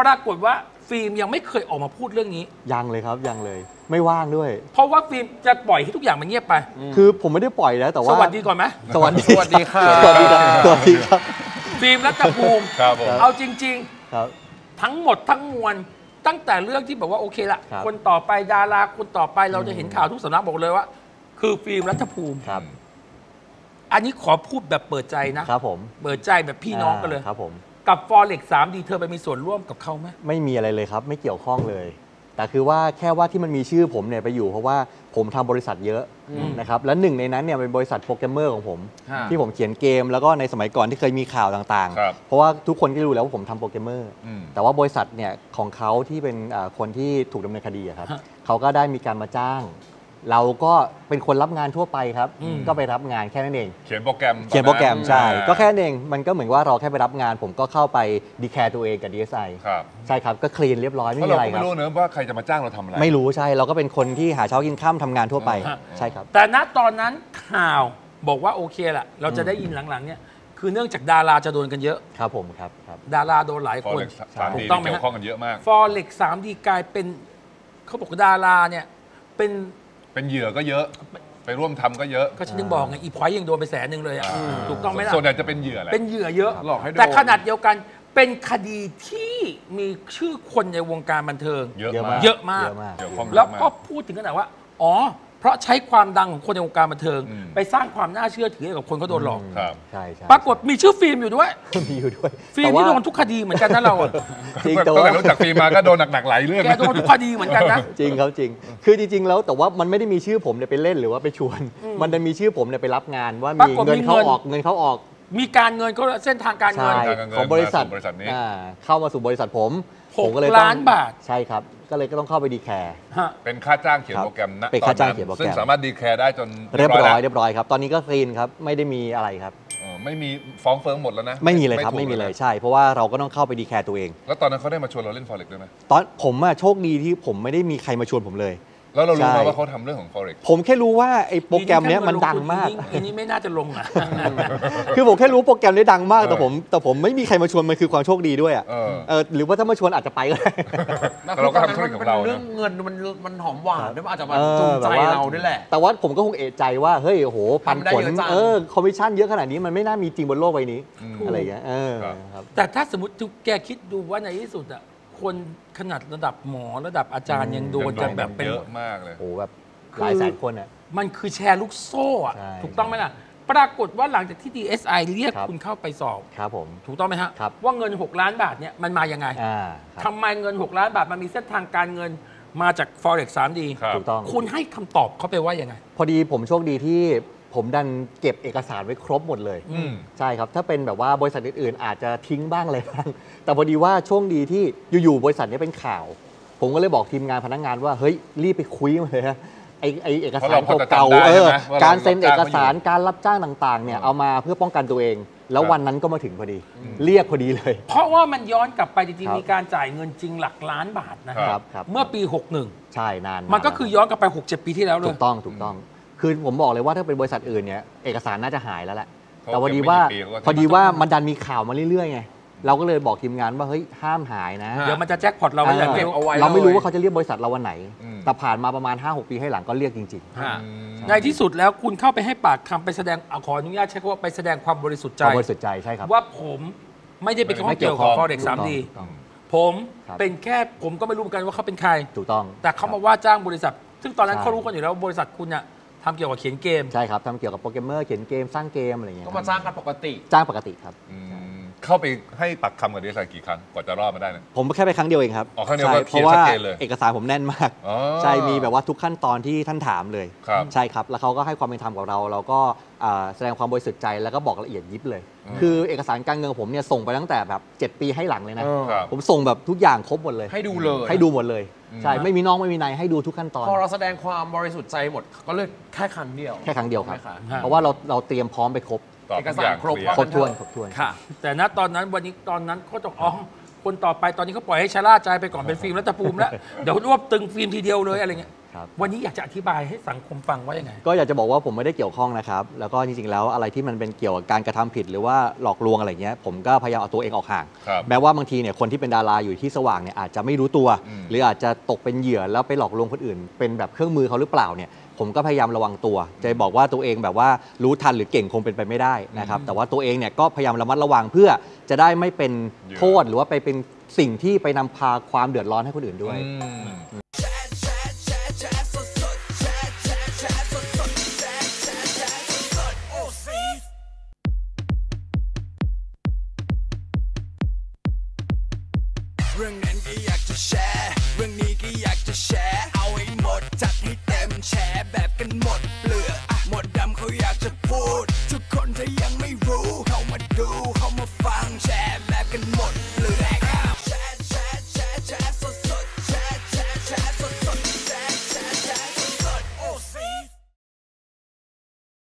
ปรากฏว่าฟิล์มยังไม่เคยออกมาพูดเรื่องนี้ ยังเลยครับยังเลยไม่ว่างด้วย เพราะว่าฟิล์มจะปล่อยให้ทุกอย่างมันเงียบไป คือผมไม่ได้ปล่อยนะแต่ว่าสวัสดีก่อนไหมสวัสดีสวัสดีครับสวัสดีครับสวัสดีครับฟิล์มรัตภูมิครับผมเอาจริงครับๆทั้งหมดทั้งมวลตั้งแต่เรื่องที่แบบว่าโอเคละครับคนต่อไปดาราคนต่อไปเราจะเห็นข่าวทุกสำนักบอกเลยว่า คือฟิล์มรัฐภูมิครับ อันนี้ขอพูดแบบเปิดใจนะครับผมเปิดใจแบบพี่น้องกันเลยครับผม กับ Forex 3D เธอไปมีส่วนร่วมกับเขาไหมไม่มีอะไรเลยครับ ไม่เกี่ยวข้องเลย แต่คือว่าแค่ว่าที่มันมีชื่อผมเนี่ยไปอยู่ เพราะว่าผมทำบริษัทเยอะนะครับและหนึ่งในนั้นเนี่ยเป็นบริษัทโปรแกรมเมอร์ของผม ฮะที่ผมเขียนเกมแล้วก็ในสมัยก่อนที่เคยมีข่าวต่างครับ ๆ เพราะว่าทุกคนก็รู้แล้วว่าผมทำโปรแกรมเมอร์ อืม แต่ว่าบริษัทเนี่ยของเขาที่เป็นอ่าคนที่ถูกดำเนินคดีอะครับฮะเขาก็ได้มีการมาจ้าง เราก็เป็นคนรับงานทั่วไปครับอืมก็ไปรับงานแค่นั้นเอง เขียนโปรแกรม เขียนโปรแกรมตอนนั้นใช่อ่าก็แค่นั้นเอง มันก็เหมือนว่าเราแค่ไปรับงาน ผมก็เข้าไปดีแคร์ตัวเองกับ DSI ครับใช่ครับ ก็คลีนเรียบร้อยเพไม่ราะมีเราอะไรก็คไม่รับรู้เนอะว่าใครจะมาจ้างเราทำอะไร ไม่รู้ใช่ เราก็เป็นคนที่หาเช้ากินข้ามทำงานทั่วไปฮะใช่ครับ แต่ณตอนนั้นข่าวบอกว่าโอเคละเราจะได้ยินหลังๆเนี่ยคือเนื่องจากดาราจะโดนกันเยอะ ครับผมครับครับดาราโดนหลายฟอคนเร็กสามถูดีกต้องไหมเกี่ยฮะวข้องกันเยอะมาก Forex 3D กลายเป็นเขาบอกว่าดาราเนี่ยเป็น เป็นเหยื่อก็เยอะ ไปร่วมทำก็เยอะ ก็ฉันยังบอกไงอีพอยยังโดนไปแสนหนึ่งเลยอะถูกต้องไหมล่ะ ส่วนใหญ่จะเป็นเหยื่อแหละ เป็นเหยื่อเยอะ หลอกให้โดน แต่ขนาดเดียวกันเป็นคดีที่มีชื่อคนในวงการบันเทิง เยอะเยอะมากเยอะมากเยอะมาก เกี่ยวข้องเยอะมากแล้ว็พูดถึงขนาดว่า อ๋อ เพราะใช้ความดังของคนในวงการบันเทิงอืมไปสร้างความน่าเชื่อถือให้กับคนเขาโดนหลอก ครับใช่ใช่ปรากฏมีชื่อฟิล์มอยู่ด้วย มีอยู่ด้วยฟิล์มแต่นี่ว่าโดนทุกคดีเหมือนกันนะเราอะจริงตั้งแต่ว่า แต่รู้จักฟิล์มมาก็โดนหนักๆหลายเรื่องแกโดนทุกคดีเหมือนกันนะ จริงครับจริง คือจริง ๆ แล้วแต่ว่ามันไม่ได้มีชื่อผมเนี่ยไปเล่นหรือว่าไปชวน มันจะมีชื่อผมเนี่ยไปรับงานว่าปรามีกฏเงินมีเข้าเงินออกเงินเข้าออกมีการเงินเขาเส้นทางการเงิน ใช่การเงินของบริษัทมาสู่บริษัทนี้ อ่าเข้ามาสู่บริษัทผมหก ผมก็เลยต้องล้านบาท ใช่ครับ ก็เลยก็ต้องเข้าไปดีแคร์ฮะเป็นค่าจ้างเขียนครับโปรแกรมนะเป็นค่าจ้างตอเขียนโปรแกรมซึ่งสามารถ declare ได้จนเรียบร้อยแล้วเรียบร้อยครับ ตอนนี้ก็ clean ครับ ไม่ได้มีอะไรครับเออไม่มีฟ้อง firm หมดแล้วนะ ไม่มีเลยครับถูกไม่มีเลยนะใช่ เพราะว่าเราก็ต้องเข้าไป declare ตัวเอง แล้วตอนนั้นเขาได้มาชวนเราเล่น forex ด้วยไหมตอนผมอะโชคดีที่ผมไม่ได้มีใครมาชวนผมเลย แล้วเรารู้ไหมใช่ว่าเขาทำเรื่องของ Forexผมแค่รู้ว่าไอ้โปรแกรมเนี้ยมันดังมากอันนี้ไม่น่าจะลงอะ คือผมแค่รู้โปรแกรมนี้ดังมากเออแต่ผมแต่ผมไม่มีใครมาชวนมันคือความโชคดีด้วยอะเออ เออหรือว่าถ้ามาชวนอาจจะไปก็ได้ แต่เราก็ทำธุรกิจของเรานะ เรื่องเงินมันมันหอมหวานด้วยมันอาจจะมาเออจูงใจแบบว่าเราด้วยแหละ แต่ว่าผมก็คงเอะใจว่าเฮ้ยโอ้โหปันทำได้ผลเยอะจัง เออคอมมิชชั่นเยอะขนาดนี้มันไม่น่ามีจริงบนโลกใบนี้อืมอะไรอย่างเงี้ยเออครับครับแต่ถ้าสมมติแกคิดดูว่าในที่สุดอะ คนขนาดระดับหมอระดับอาจารย์ยังโดนกันแบบเป็น เยอะมากเลย โอ้โหแบบหลายแสนคนอะ มันคือแชร์ลูกโซ่อะใช่ถูกต้องไหมล่ะ ปรากฏว่าหลังจากที่ DSI เรียกครับ คุณเข้าไปสอบ ครับผม ถูกต้องไหมฮะ ครับ ว่าเงิน 6 ล้านบาทเนี่ยมันมายังไงอ่าครับทำไมเงิน 6 ล้านบาทมันมีเส้นทางการเงินมาจาก Forex 3D ครับ ถูกต้อง คุณให้คำตอบเขาไปว่ายังไง พอดีผมโชคดีที่ ผมดันเก็บเอกสารไว้ครบหมดเลยอืม ใช่ครับ ถ้าเป็นแบบว่าบริษัทอื่นๆ อาจจะทิ้งบ้างอะไรบ้าง แต่พอดีว่าโช่วงดีที่อยู่ๆบริษัทนี้เป็นข่าว ผมก็เลยบอกทีมงานพนักงานว่าเฮ้ยรีบไปคุยมาเลยนะไอไอเอกสารเพราะเราพอจะเก่าจำได้ๆเออใช่ไหมว่าเราการเซ็นรับเอจ้างกเขาอยู่สารการรับจ้างต่างๆเนี่ยเออเอามาเพื่อป้องกันตัวเอง แล้วครับวันนั้นก็มาถึงพอดี เรียกพอดีเลย เพราะว่ามันย้อนกลับไปจริงครับ ๆมีการจ่ายเงินจริงหลักล้านบาทนะครัครับบครับเมื่อปีใช่นาน61มันก็คือย้อนกลับไป 6-7 ปีที่แล้วเลถูย กต้องถูกต้อง คือผมบอกเลยว่าถ้าเป็นบริษัทอื่นเนี่ยเอกสารน่าจะหายแล้วแหละเขาแต่พอดีว่าเก็บไม่กี่ปีเขาก็พอดีว่ามันดันมีข่าวมาเรื่อยๆไงเราก็เลยบอกทีมงานว่าเฮ้ยห้ามหายนะ เดี๋ยวมันจะแจ็คพอตเราไม่อยากเออเก็บเอาไว้ เราไม่รู้เลยว่าเขาจะเรียกบริษัทเราวันไหนอืมแต่ผ่านมาประมาณ 5-6 ปีให้หลังก็เรียกจริงฮะอืมในที่สุดแล้วคุณเข้าไปให้ปากคำไปแสดงเอาขออนุญาตใช้คำว่าไปแสดงความบริสุทธิ์ๆใจความบริสุทธิ์ใจใช่ครับว่าผมไม่ได้เป็นข้องเกี่ยวกับ Forex ถูกต้อง 3D ถูกต้องผมครับเป็นแค่ผมก็ไม่รู้เหมือนกันว่าเขาเป็นใครถูกต้อง แต่เขามาว่าจ้างบริษัท ซึ่งตอนนั้นใช่เขารู้กันอยู่แล้วว่าบริษัทคุณเนี่ย ทำเกี่ยวกับเขียนเกม ใช่ครับทำเกี่ยวกับโปรแกรมเมอร์เขียนเกมสร้างเกมอะไรอย่างเงี้ยก็มาจ้างกันปกติ จ้างปกติครับ อืม เข้าไปให้ปากคำกับดีเอสไอกี่ครั้งกว่าจะรอดมาได้เนี่ย ผมแค่ไปครั้งเดียวเองครับอ๋อครั้งเดียวใช่ก็เคลียร์ราะว่าชัดเจนเลยเอกสารผมแน่นมาก อ๋อใช่ มีแบบว่าทุกขั้นตอนที่ท่านถามเลย ครับ ใช่ครับ แล้วเขาก็ให้ความเป็นธรรมกับเรา เราก็อ่าแสดงความบริสุทธิ์ใจ แล้วก็บอกละเอียดยิบเลยอืมคือเอกสารการเงินของผมเนี่ยส่งไปตั้งแต่แบบ 7 ปีให้หลังเลยนะ เออ ครับ ผมส่งแบบทุกอย่างครบหมดเลย ให้ดูเลยให้ดูหมดเลยอืมใช่ ไม่มีน้องไม่มีนายให้ดูทุกขั้นตอน พอเราแสดงความบริสุทธิ์ใจหมดก็เลยแค่ครั้งเดียวแค่ครั้งเดียวครับ ใช่ไหมฮะเพราะว่าเราเราเตรียมพร้อมไปครบต อบเอกทุกสาอรย่างครบ เคลียร์ ครบถ้วนครบถ้วน ค่ะ แต่ณตอนนั้นวันนี้ตอนนั้นเขาต้องอ๋อคนต่อไปตอนนี้เขาปล่อยให้ชะล่าใจไปก่อนเป็นฟิล์มรัฐภูมิแล้ว เดี๋ยวรวบตึงฟิล์มทีเดียวเลยอะไรเงี้ยครับ วันนี้อยากจะอธิบายให้สังคมฟังว่ายังไง ก็อยากจะบอกว่าผมไม่ได้เกี่ยวข้องนะครับ แล้วก็จริงๆ แล้วอะไรที่มันเป็นเกี่ยวกับการกระทำผิดหรือว่าหลอกลวงอะไรเงี้ย ผมก็พยายามเอาตัวเองออกห่าง ครับแม้ว่าบางทีเนี่ยคนที่เป็นดาราอยู่ที่สว่างเนี่ยอาจจะไม่รู้ตัว อืม หรืออาจจะตกเป็นเหยื่อแล้วไปหลอกลวงคนอื่น เป็นแบบเครื่องมือเขาหรือเปล่าเนี่ย ผมก็พยายามระวังตัวจะบอกว่าตัวเองแบบว่ารู้ทันหรือเก่งคงเป็นไปไม่ได้นะครับ แต่ว่าตัวเองเนี่ยก็พยายามระมัดระวังเพื่อจะได้ไม่เป็นโทษหรือว่าไปเป็นสิ่งที่ไปนำพาความเดือดร้อนให้คนอื่นด้วย